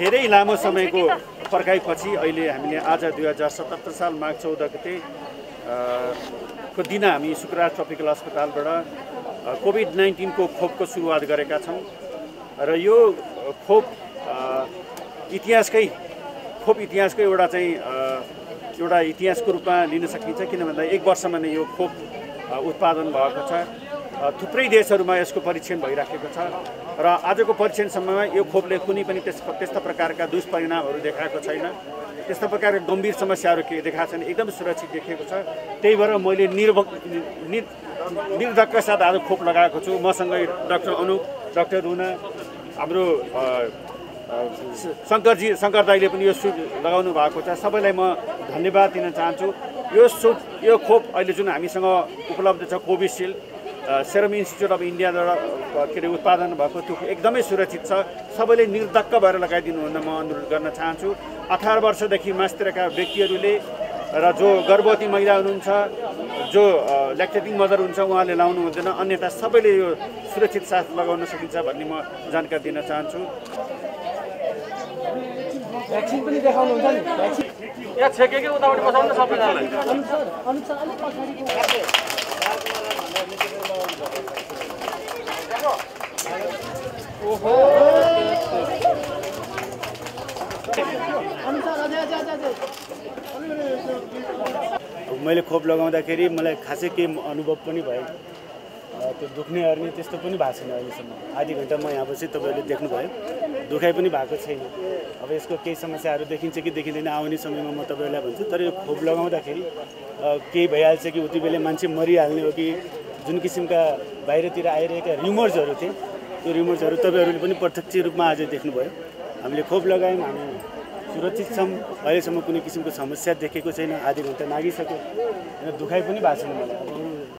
धेरै लामो समयको पर्खाइपछि अहिले हामीले आज दुई हजार सतहत्तर साल माघ चौध गते को दिन हामी शुक्रबार ट्रपिकल अस्पतालबाट कोभिड नाइन्टिनको खोपको सुरुवात गरेका छौँ। र यो खोप इतिहासकै खोप इतिहासको एउटा चाहिँ एउटा इतिहासको रूपमा लिन सकिन्छ किन भन्दा एक वर्षमा नै यो खोप उत्पादन भएको छ। थुप्रै देशहरूमा यसको परीक्षण भइराखेको छ र आजको परीक्षणसम्ममा यो खोपले कुनै पनि त्यस त्यस्ता प्रकारका दुष्परिणामहरू देखाएको छैन। त्यस्ता प्रकारका गम्भीर समस्याहरू के देखाएको छैन एकदम सुरक्षित देखिएको छ। त्यही भएर मैले निर्भ निर साथ आज खोप लगाएको छु। मसँगै डाक्टर अनुप डाक्टर रुना हाम्रो शङ्करजी शङ्कर दाईले पनि यो सु लगाउनु भएको छ। सबैलाई म धन्यवाद दिन चाहन्छु। यो सु यो खोप अहिले जुन हामीसँग उपलब्ध छ कोभिसिल्ड सेरम इन्स्टिच्युट अफ इन्डियाद्वारा के अरे उत्पादन भएको त्यो एकदमै सुरक्षित छ। सबैले निर्धक्क भएर लगाइदिनु हुन म अनुरोध गर्न चाहन्छु। अठार वर्षदेखि मास्तिरका व्यक्तिहरूले र जो गर्भवती महिला हुनुहुन्छ जो ल्याक्टेटिङ मदर हुन्छ उहाँले लाउनु हुँदैन। अन्यथा सबैले यो सुरक्षित साथ लगाउन सकिन्छ भन्ने म जानकारी दिन चाहन्छु। भ्याक्सिन पनि देखाउनुहुन्छ नि। भ्याक्सिन यहाँ छेकेकै उतापट्टि बसाउनु सबैजनालाई मैले खोप लगाउँदाखेरि मलाई खासै केही अनुभव पनि भयो। त्यो दुख्ने अर्ने त्यस्तो पनि भएको छैन अहिलेसम्म। आधी घन्टा म यहाँ बसी तपाईँहरूले देख्नुभयो। दुखाइ पनि भएको छैन। अब यसको केही समस्याहरू देखिन्छ कि देखिँदैन आउने समयमा म तपाईँहरूलाई भन्छु। तर यो खोप लगाउँदाखेरि केही भइहाल्छ कि उति बेला मान्छे मरिहाल्ने हो कि जुन किसिमका बाहिरतिर आइरहेका रिमर्सहरू थिए त्यो रिमर्सहरू तपाईँहरूले पनि प्रत्यक्ष रूपमा आज देख्नुभयो। हामीले खोप लगायौँ हामी सुरक्षित छौँ। अहिलेसम्म कुनै किसिमको समस्या देखेको छैन। आधी घन्टा नागिसक्यो। होइन दुखाइ पनि भएको छैन मलाई।